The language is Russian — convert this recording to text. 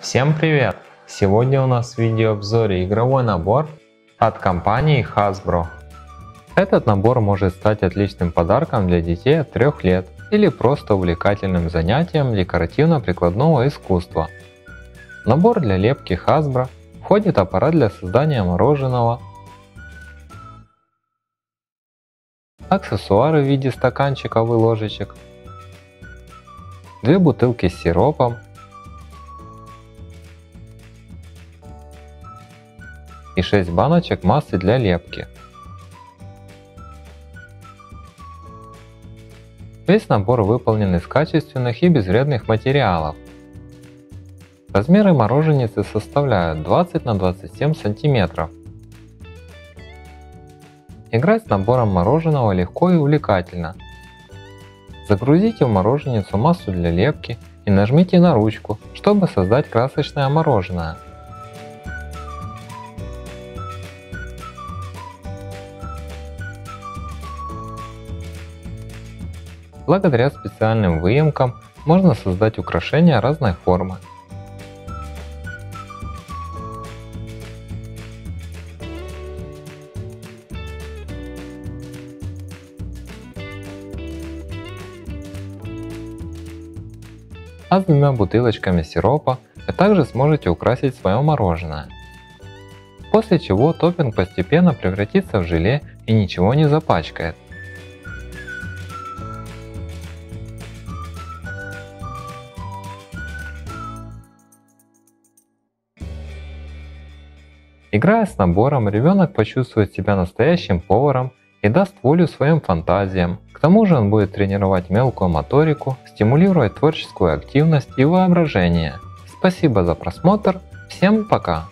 Всем привет! Сегодня у нас в видеообзоре игровой набор от компании Hasbro. Этот набор может стать отличным подарком для детей от 3 лет или просто увлекательным занятием декоративно-прикладного искусства. Набор для лепки Hasbro входит аппарат для создания мороженого, аксессуары в виде стаканчиков и ложечек, две бутылки с сиропом, и 6 баночек массы для лепки. Весь набор выполнен из качественных и безвредных материалов. Размеры мороженицы составляют 20 на 27 сантиметров. Играть с набором мороженого легко и увлекательно. Загрузите в мороженицу массу для лепки и нажмите на ручку, чтобы создать красочное мороженое. Благодаря специальным выемкам можно создать украшения разной формы. А с двумя бутылочками сиропа вы также сможете украсить свое мороженое. После чего топпинг постепенно превратится в желе и ничего не запачкает. Играя с набором, ребенок почувствует себя настоящим поваром и даст волю своим фантазиям. К тому же он будет тренировать мелкую моторику, стимулировать творческую активность и воображение. Спасибо за просмотр, всем пока!